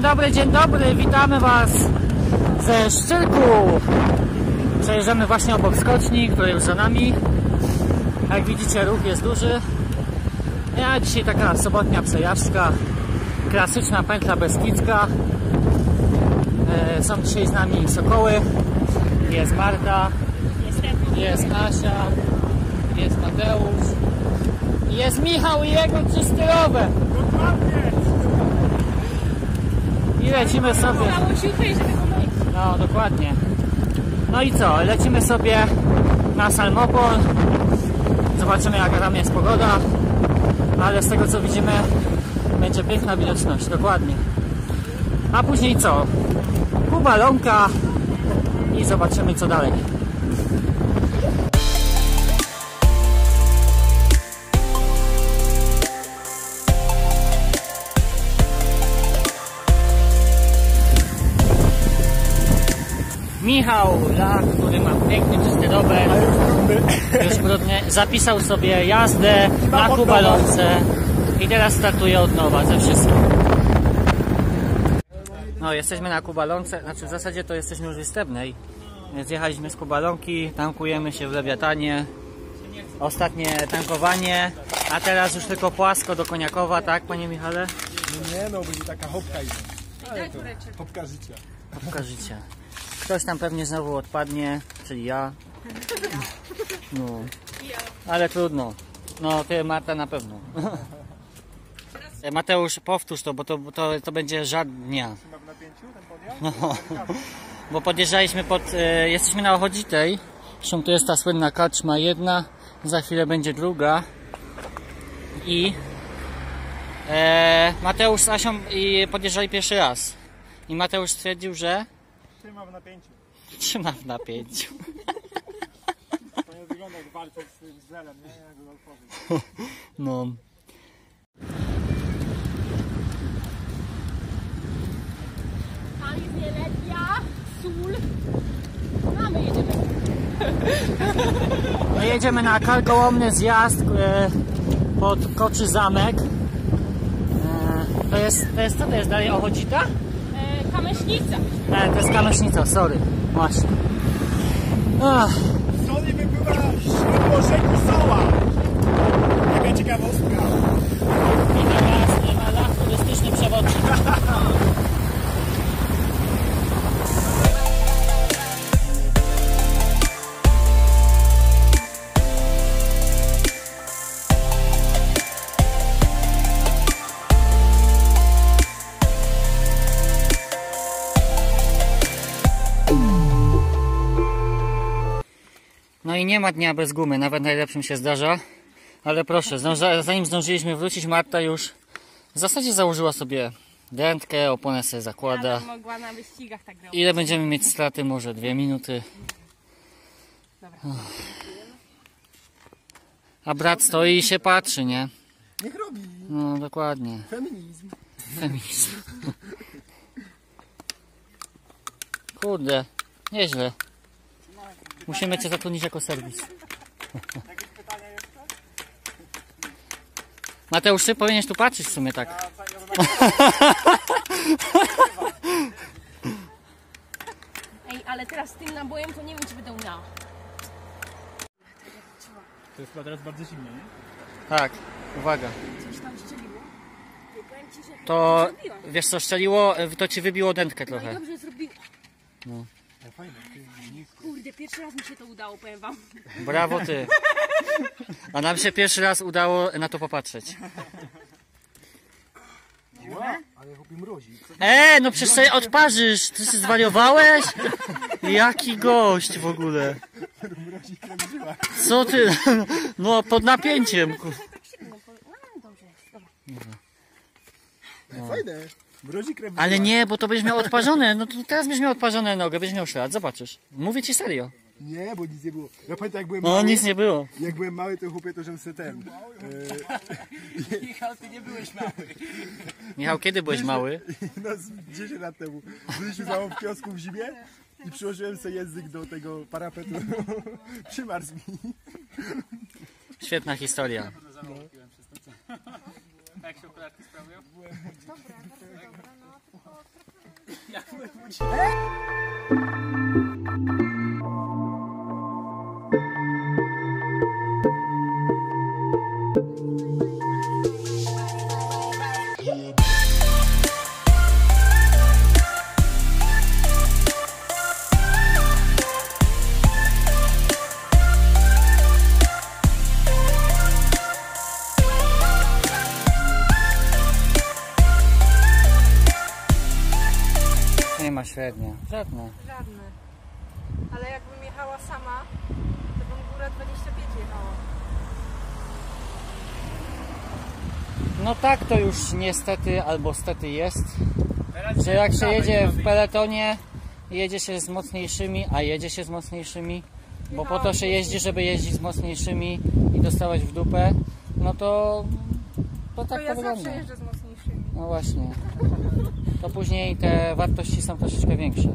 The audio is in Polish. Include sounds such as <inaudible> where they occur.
dobry, dzień dobry, witamy Was ze Szczyrku. Przejeżdżamy właśnie obok skoczni, która już za nami. Jak widzicie, ruch jest duży. Ja dzisiaj taka sobotnia przejażdżka, klasyczna pętla Beskidzka. E, Są dzisiaj z nami Sokoły, jest Marta, jest Asia, jest Mateusz, jest Michał i jego czystyrowe. I lecimy sobie. No, dokładnie. No i co? Lecimy sobie na Salmopol. Zobaczymy jaka tam jest pogoda. Ale z tego co widzimy będzie piękna widoczność, dokładnie. A później co? Kuba Ląka i zobaczymy co dalej. Michał Lach, który ma piękny czysty rower, już brudny, zapisał sobie jazdę na Kubalonce i teraz startuje od nowa ze wszystkim. No, jesteśmy na Kubalonce, znaczy w zasadzie to jesteśmy już w Występnej. Zjechaliśmy z Kubalonki, tankujemy się w Lewiatanie. Ostatnie tankowanie, a teraz już tylko płasko do Koniakowa, tak panie Michale? Nie no, będzie taka hopka i hopka życia. Hopka życia. Ktoś tam pewnie znowu odpadnie, czyli ja. No. Ale trudno. No, ty Marta na pewno. E, Mateusz, powtórz to, bo to, to, to będzie żart dnia. Chyba w napięciu ten podjazd? No, bo podjeżdżaliśmy pod, e, jesteśmy na Ochodzitej. Zresztą tu jest ta słynna kaczma jedna, za chwilę będzie druga. I e, Mateusz z Asią i podjeżdżali pierwszy raz. I Mateusz stwierdził, że Trzyma w napięciu. trzyma w napięciu. To nie wygląda jak walczą z, z zelem, nie? Jak golfowy. No. Tam jest Nieletnia, sól. A my jedziemy. My jedziemy na karkołomny zjazd e, pod Koczy Zamek. E, to jest, to jest, co to jest dalej, Ochodzita? Kamyśnica. E, to jest Kamysznica, sorry. Właśnie. Ach, Soli wypływa źródło rzeki Soła. Taka ciekawostka. I teraz i nie ma dnia bez gumy, nawet najlepszym się zdarza. Ale proszę, zdąża, zanim zdążyliśmy wrócić, Marta już w zasadzie założyła sobie dętkę, oponę sobie Ja zakłada. bym mogła na wyścigach tak robić. Ile będziemy mieć straty? Może dwie minuty. Dobra. A brat stoi i się patrzy, nie? Niech robi. No dokładnie. Feminizm. Feminizm. <laughs> Kurde, nieźle. Musimy cię zatrudnić jako serwis. Mateusz, ty powinieneś tu patrzeć w sumie tak. <laughs> Ej, ale teraz z tym nabojem to nie wiem, czy będę umiała. To jest chyba teraz bardzo zimno, nie? Tak, uwaga. Coś tam że To wiesz co strzeliło, to ci wybiło dętkę No i trochę. dobrze zrobiłam. O, fajne. Kurde, pierwszy raz mi się to udało, powiem wam. Brawo ty. A nam się pierwszy raz udało na to popatrzeć. Ła, ale chłopie mrozi. E, no przecież sobie odparzysz. Ty się zwariowałeś? Jaki gość w ogóle. Mrozi. Co ty? No pod napięciem. ku- Tak no dobrze jest, dobra. Fajne. Mrozi krew Ale nie, bo to będziesz miał odparzone. No to teraz będziesz miał odparzone nogę, będziesz miał ślad, zobaczysz. Mówię ci serio. Nie, bo nic nie było. Ja pamiętam jak byłem No mały. nic nie było. Jak byłem mały, to chłopie to, żem se ten. E, <laughs> <laughs> Michał, kiedy byłeś mały? <laughs> no z 10 lat temu. Byliśmy za w kiosku w zimie i przyłożyłem sobie język do tego parapetu. Przymarzł mi. Świetna historia. Jak się okularki sprawują? Dobra, bardzo dobra, no. Nie ma średnia. Żadna. Żadne. Ale jakbym jechała sama, to bym górę 25 jechała. No tak to już niestety albo stety jest, że jak się jedzie w peletonie, jedzie się z mocniejszymi, a jedzie się z mocniejszymi, bo po to się jeździ, żeby jeździć z mocniejszymi i dostawać w dupę, no to, to tak to ja zawsze wygląda. jeżdżę z mocniejszymi. No właśnie. <laughs> To później te wartości są troszeczkę większe.